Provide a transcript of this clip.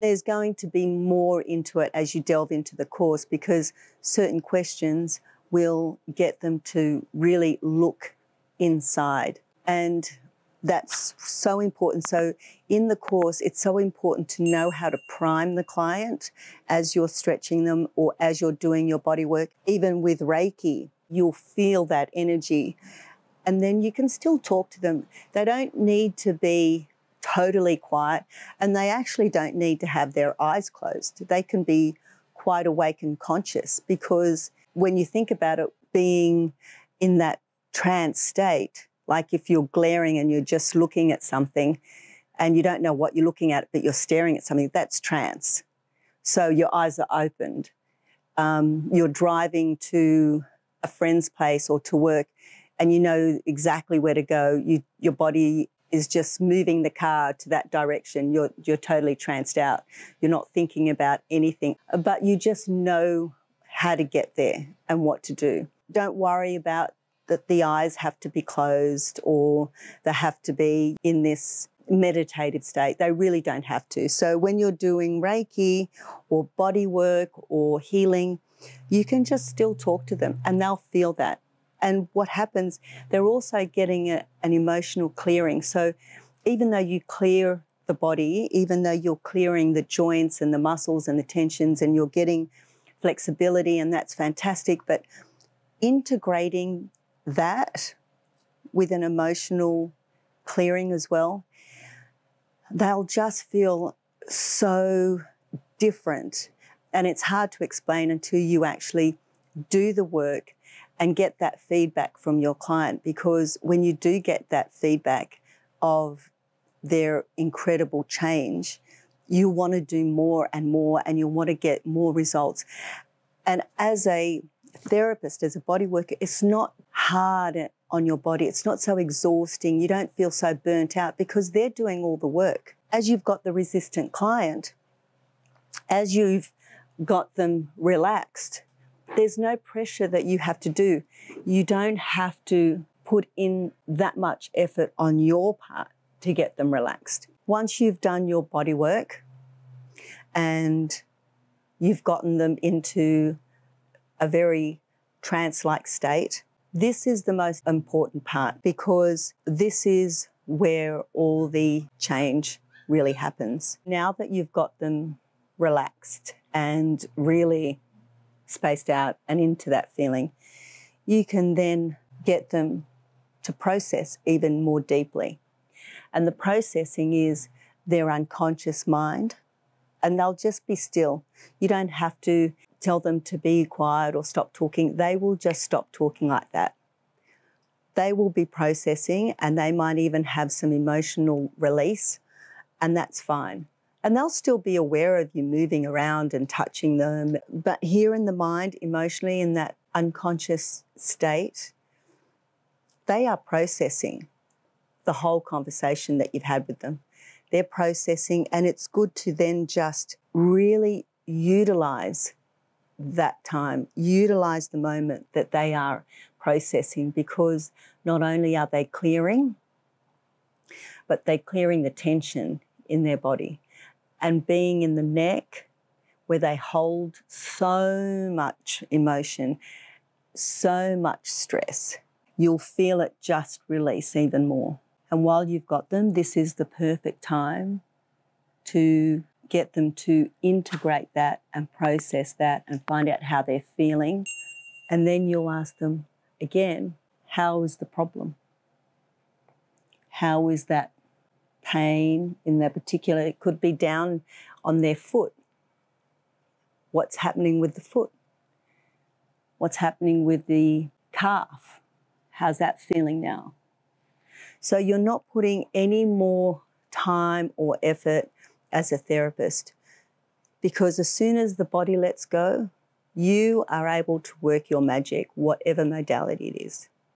There's going to be more into it as you delve into the course because certain questions will get them to really look inside. And that's so important. So, in the course, it's so important to know how to prime the client as you're stretching them or as you're doing your body work. Even with Reiki, you'll feel that energy. And then you can still talk to them. They don't need to be totally quiet, and they actually don't need to have their eyes closed. They can be quite awake and conscious because when you think about it, being in that trance state, like if you're glaring and you're just looking at something and you don't know what you're looking at, but you're staring at something, that's trance. So your eyes are opened. Um, you're driving to a friend's place or to work and you know exactly where to go. You, your body is just moving the car to that direction. You're, you're totally tranced out. You're not thinking about anything, but you just know how to get there and what to do. Don't worry about that the eyes have to be closed or they have to be in this meditative state. They really don't have to. So when you're doing Reiki or body work or healing, you can just still talk to them and they'll feel that. And what happens, they're also getting a, an emotional clearing. So even though you clear the body, even though you're clearing the joints and the muscles and the tensions and you're getting flexibility, and that's fantastic, but integrating that with an emotional clearing as well, they'll just feel so different. And it's hard to explain until you actually do the work and get that feedback from your client because when you do get that feedback of their incredible change, you want to do more and more and you want to get more results. And as a therapist, as a body worker, it's not hard on your body. It's not so exhausting. You don't feel so burnt out because they're doing all the work. As you've got the resistant client, as you've got them relaxed, there's no pressure that you have to do. You don't have to put in that much effort on your part to get them relaxed. Once you've done your body work and you've gotten them into a very trance like state, this is the most important part because this is where all the change really happens. Now that you've got them relaxed and really spaced out and into that feeling, you can then get them to process even more deeply. And the processing is their unconscious mind, and they'll just be still. You don't have to tell them to be quiet or stop talking. They will just stop talking like that. They will be processing and they might even have some emotional release, and that's fine. And they'll still be aware of you moving around and touching them. But here in the mind, emotionally, in that unconscious state, they are processing the whole conversation that you've had with them. They're processing, and it's good to then just really utilize that time, utilize the moment that they are processing because not only are they clearing, but they're clearing the tension in their body and being in the neck where they hold so much emotion, so much stress, you'll feel it just release even more. And while you've got them, this is the perfect time to get them to integrate that and process that and find out how they're feeling. And then you'll ask them again, how is the problem? How is that pain in their particular, it could be down on their foot. What's happening with the foot? What's happening with the calf? How's that feeling now? So you're not putting any more time or effort as a therapist because as soon as the body lets go, you are able to work your magic, whatever modality it is.